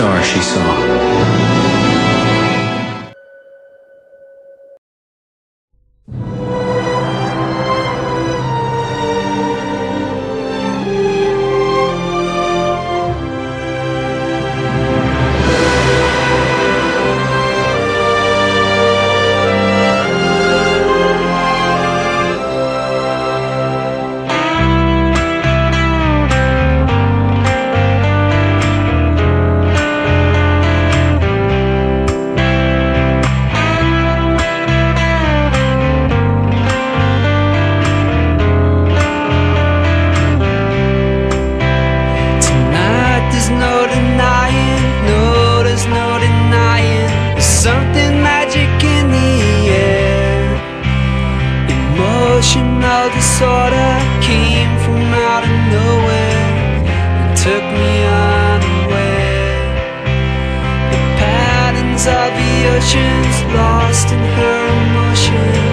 star she saw. Took me unaware. The patterns of the oceans lost in her emotions.